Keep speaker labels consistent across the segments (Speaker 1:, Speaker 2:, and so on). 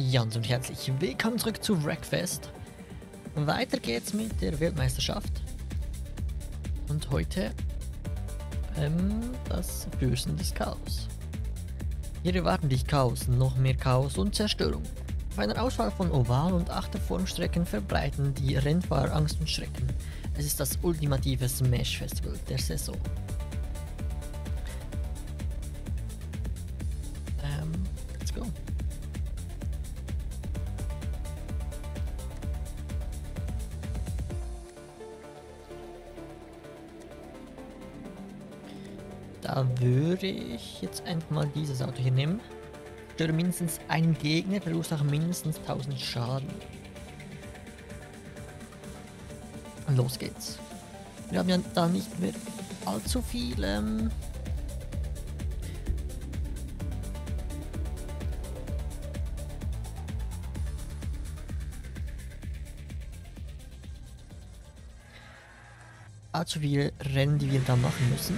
Speaker 1: Ja, und herzlich willkommen zurück zu Wreckfest. Weiter geht's mit der Weltmeisterschaft. Und heute ähm, das Fürsten des Chaos. Hier erwarten dich Chaos, noch mehr Chaos und Zerstörung. Auf einer Auswahl von Oval- und Achterformstrecken verbreiten die Rennfahrer Angst und Schrecken. Es ist das ultimative Smash-Festival der Saison. Da würde ich jetzt einfach mal dieses Auto hier nehmen. Störe mindestens einen Gegner, verursache mindestens 1000 Schaden. Und los geht's. Wir haben ja da nicht mehr allzu viel. Ähm allzu viele Rennen, die wir da machen müssen.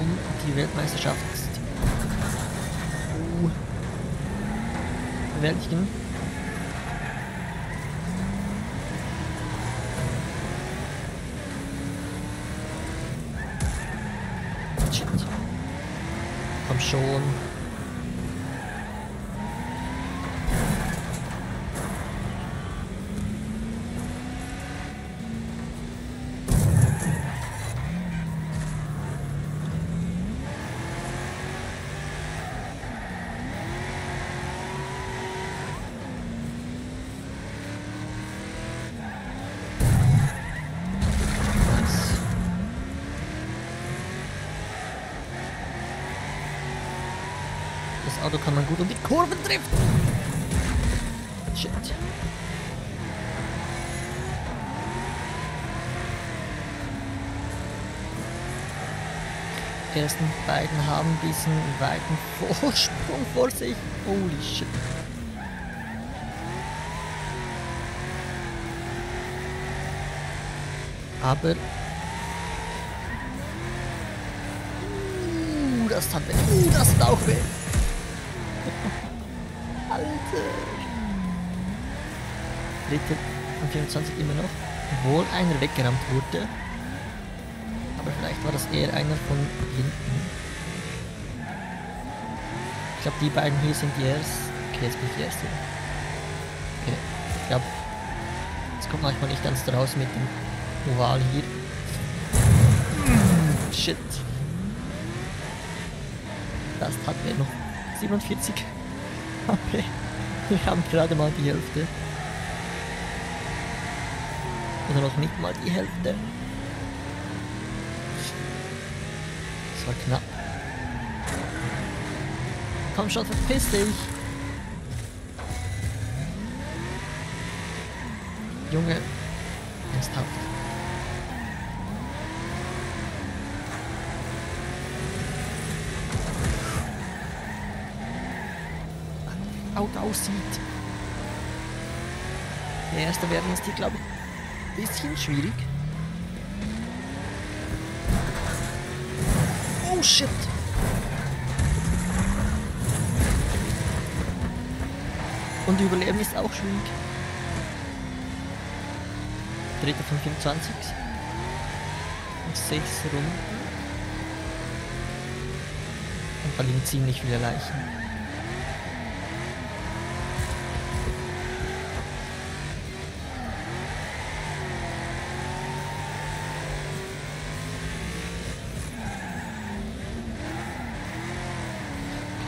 Speaker 1: Um die Weltmeisterschaft zu bewältigen. Shit. Komm schon. Auto kann man gut um die Kurven driften. Shit. Die ersten beiden haben diesen weiten Vorsprung vor sich. Holy shit. Aber. Uh, das tat weh. Uh, das tat auch weh. Dritte von 24 immer noch. Obwohl einer weggerammt wurde. Aber vielleicht war das eher einer von hinten. Ich glaube, die beiden hier sind die ersten. Okay, jetzt bin ich die erste. Okay, ich glaube, es kommt manchmal nicht ganz raus mit dem Oval hier. Shit. Das tat mir noch 47 HP. Wir haben gerade mal die Hälfte. Oder noch nicht mal die Hälfte. Das war knapp. Komm schon, verpiss dich. Junge, ernsthaft. Auto aussieht. Der erste werden ist hier, glaube ich, ein bisschen schwierig. Oh shit! Und überleben ist auch schwierig. Dritter von 24. Und 6 Runden. Und da liegen ziemlich viele Leichen.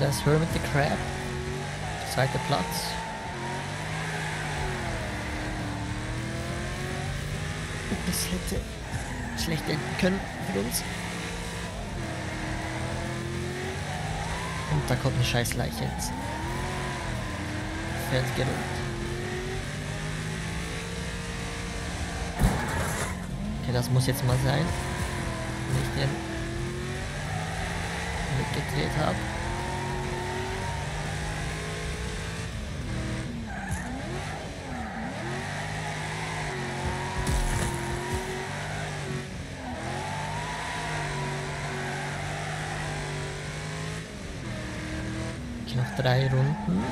Speaker 1: Das Hermit the Crab. Zweiter Platz. Das hätte schlecht enden können für uns. Und da kommt eine scheiß Leiche ins Feld gerollt. Okay, das muss jetzt mal sein. Wenn ich den weggedreht habe. Okay, noch drei Runden.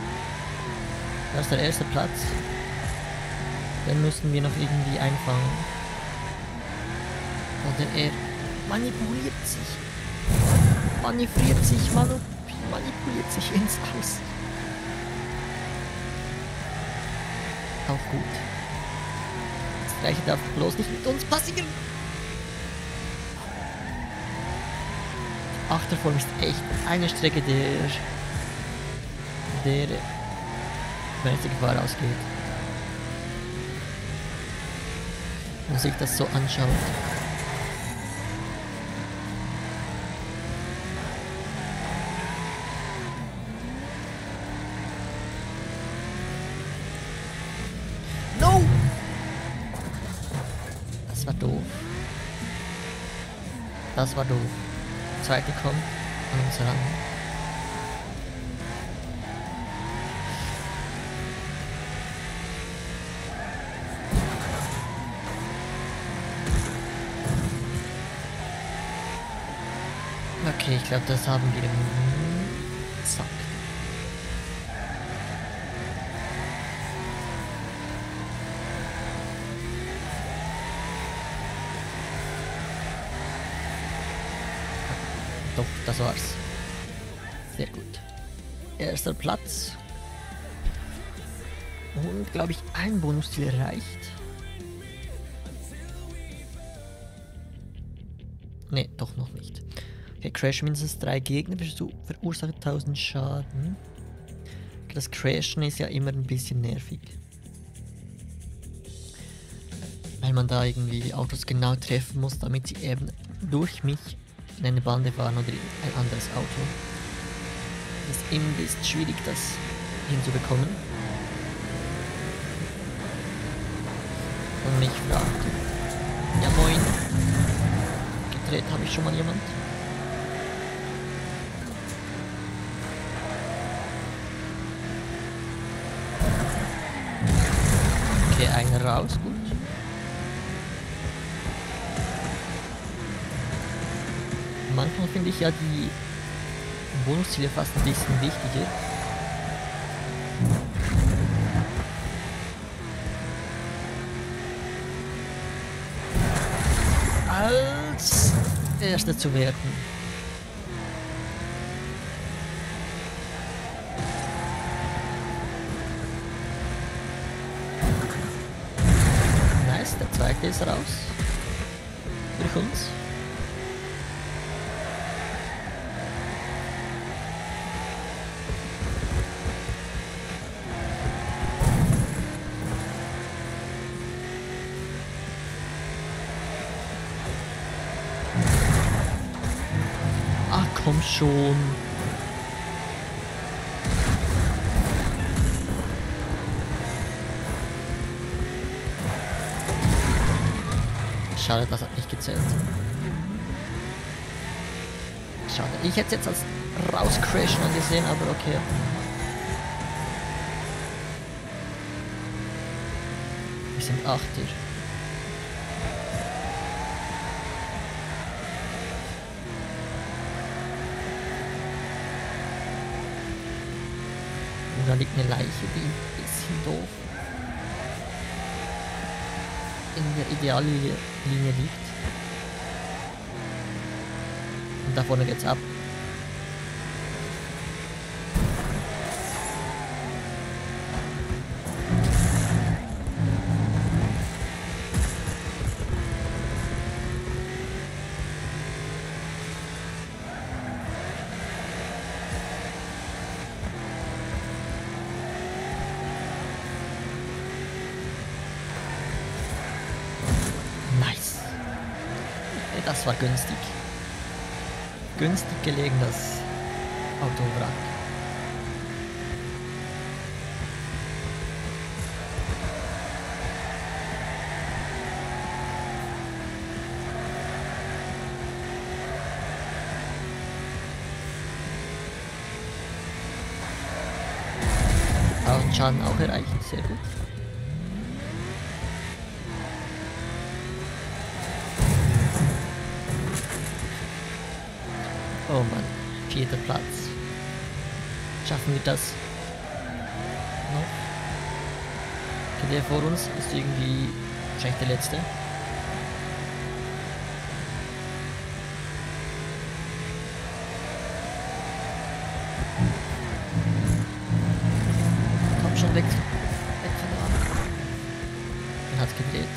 Speaker 1: Das ist der erste Platz. Den müssen wir noch irgendwie einfangen. Oder er manipuliert sich. Manövriert sich, manipuliert sich ins Aus. Auch gut. Das gleiche darf bloß nicht mit uns passieren. Achterform ist echt eine Strecke, der der wenn es die Gefahr ausgeht. Wenn sich das so anschaut. No! Das war doof. Das war doof. Zweite kommt an uns ran. Okay, ich glaube, das haben wir im Sack. Doch, das war's. Sehr gut. Erster Platz. Und, glaube ich, ein Bonusziel erreicht. Ne, doch noch. Okay, Crash mindestens drei Gegner verursacht 1000 Schaden. Das Crashen ist ja immer ein bisschen nervig. Weil man da irgendwie die Autos genau treffen muss, damit sie eben durch mich in eine Bande fahren oder in ein anderes Auto. Das ist immer ein bisschen schwierig, das hinzubekommen. Und mich fragt. Ja moin. Gedreht habe ich schon mal jemand. Einer raus, gut. Manchmal finde ich ja die Bonusziele fast ein bisschen wichtiger. Als Erster zu werden. Nice, der zweite ist raus. Durch uns. Ach komm schon. Schade, das hat nicht gezählt. Schade. Ich hätte es jetzt als rauscrashen angesehen, aber okay. Wir sind Achter. Und da liegt eine Leiche, die ein bisschen doof in der Ideallinie Linie liegt. Und da vorne geht's ab. Nice. Ey, Das war günstig. Günstig gelegen, das Autowrack. Schaden auch erreicht, sehr gut. Oh Mann, vierter Platz. Schaffen wir das noch? Okay, der vor uns ist irgendwie wahrscheinlich der letzte. Komm schon weg. Weg von da. Er hat gedreht.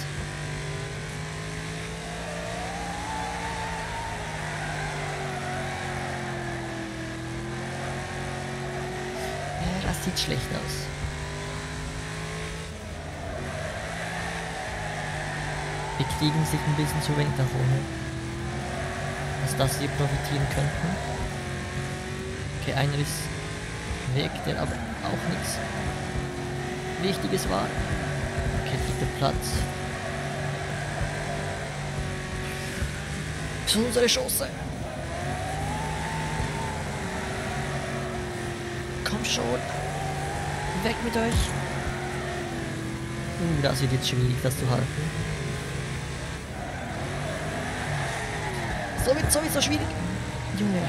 Speaker 1: Ja, sieht schlecht aus. Wir kriegen sich ein bisschen zu wenig da vorne. Dass das wir profitieren könnten. Okay, einer ist weg, der aber auch nichts Wichtiges war. Okay, dritter Platz. Das ist unsere Chance. Komm schon. Weg mit euch. Uh, das wird jetzt schwierig, das zu halten. So wird sowieso schwierig. Junge.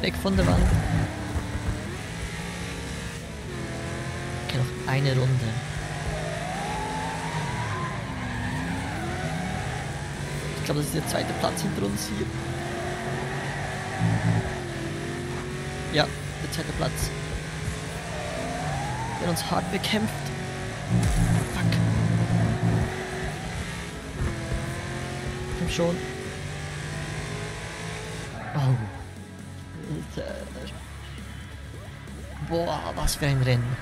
Speaker 1: Weg von der Wand. Okay, noch eine Runde. Ich glaube, das ist der zweite Platz hinter uns hier. Ja, der zweite Platz. Der uns hart bekämpft. Fuck. Komm schon. Oh. Boah, was für ein Rennen.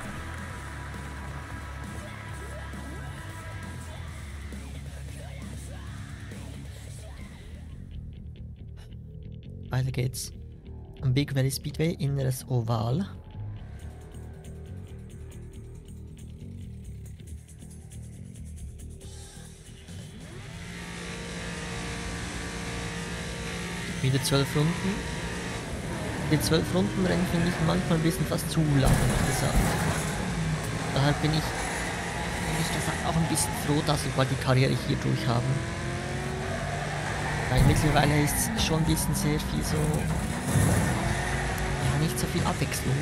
Speaker 1: Geht's. Am Big Valley Speedway, inneres Oval. Wieder zwölf Runden. Die zwölf Runden Rennen finde ich manchmal ein bisschen fast zu lang, ehrlich gesagt. Daher bin ich, ehrlich gesagt, auch ein bisschen froh, dass wir bald die Karriere hier durch haben. Weil mittlerweile ist schon ein bisschen sehr viel so. Ja, nicht so viel Abwechslung.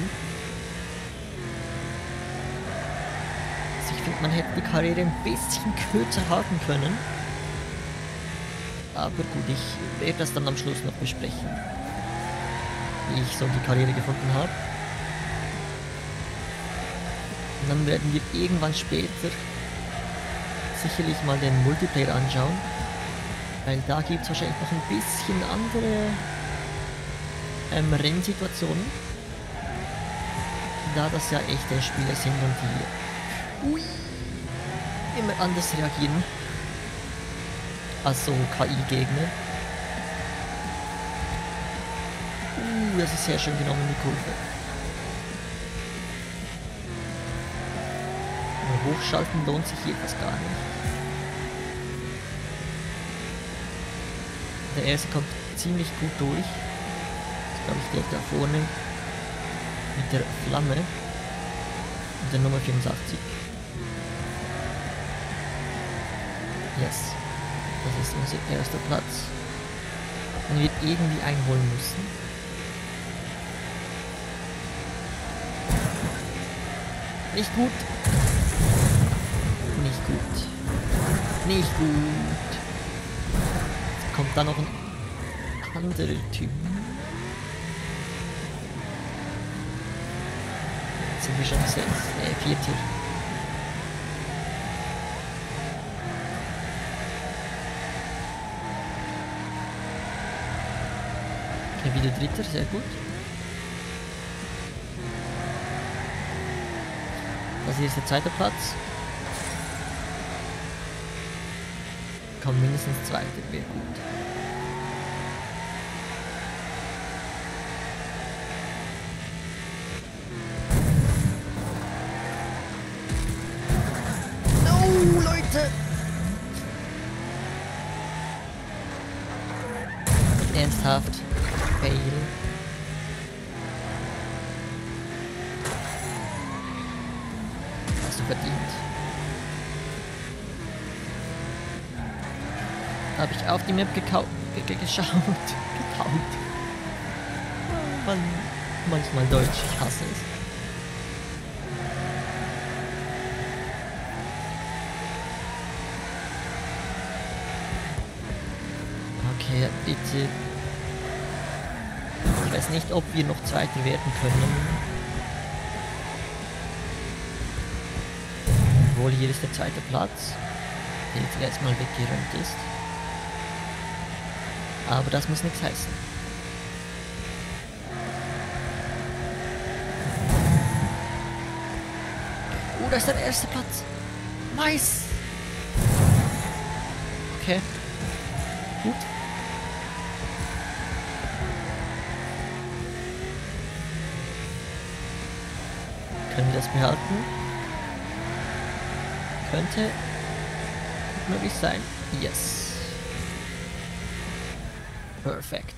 Speaker 1: Also ich finde, man hätte die Karriere ein bisschen kürzer halten können. Aber gut, ich werde das dann am Schluss noch besprechen. Wie ich so die Karriere gefunden habe. Und dann werden wir irgendwann später sicherlich mal den Multiplayer anschauen. Weil da gibt es wahrscheinlich noch ein bisschen andere ähm, Rennsituationen. Da das ja echte Spieler sind und die ui, immer anders reagieren als so KI-Gegner. Uh, das ist sehr schön genommen, die Kurve. Hochschalten lohnt sich hier fast gar nicht. Der erste kommt ziemlich gut durch. Ist, glaube ich, der da vorne mit der Flamme und der Nummer 84. Yes. Das ist unser erster Platz. Den wir irgendwie einholen müssen. Nicht gut. Nicht gut. Nicht gut. Da noch ein anderer Typ. Sind wir schon sechs, äh, vierte. Okay, wieder dritter, sehr gut. Das hier ist der zweite Platz. Kommt mindestens zweiter, wäre gut. No, Leute! Ernsthaft. Fail. Hast du verdient. Habe ich auf die Map gekau ge geschaut. Gekaut. Man, manchmal Deutsch, ich hasse es. Okay, bitte. Ich weiß nicht, ob wir noch Zweiter werden können. Obwohl, hier ist der zweite Platz, der jetzt erstmal weggeräumt ist. Aber das muss nichts heißen. Oh, da ist der erste Platz. Nice. Okay. Gut. Können wir das behalten? Könnte möglich sein. Yes. Perfekt.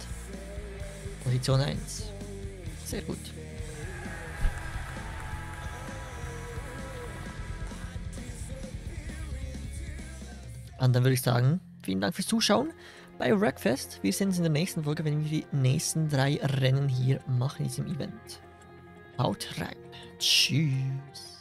Speaker 1: Position 1. Sehr gut. Und dann würde ich sagen, vielen Dank fürs Zuschauen bei Wreckfest. Wir sehen uns in der nächsten Folge, wenn wir die nächsten drei Rennen hier machen in diesem Event. Haut rein. Tschüss.